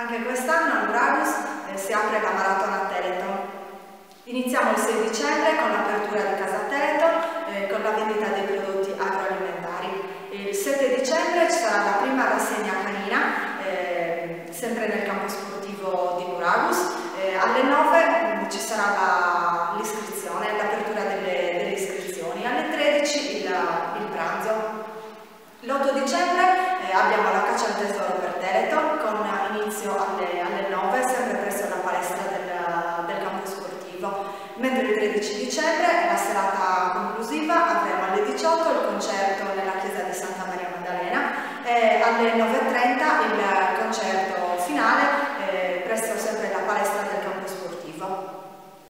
Anche quest'anno a Luragus eh, si apre la maratona Teleton. Iniziamo il 6 dicembre con l'apertura di Casa Teleton eh, con la vendita dei prodotti agroalimentari. Il 7 dicembre ci sarà la prima rassegna canina, eh, sempre nel campo sportivo di Luragus. Eh, alle 9 ci sarà l'iscrizione, l'apertura delle, delle, iscrizioni. Alle 13 il, il pranzo. L'8 dicembre eh, abbiamo la caccia al tesoro per Teleton all'inizio alle, alle 9, sempre presso la palestra del, del campo sportivo, mentre il 13 dicembre, la serata conclusiva, avremo alle 18 il concerto nella chiesa di Santa Maria Maddalena e alle 9.30 il concerto finale eh, presso sempre la palestra del campo sportivo.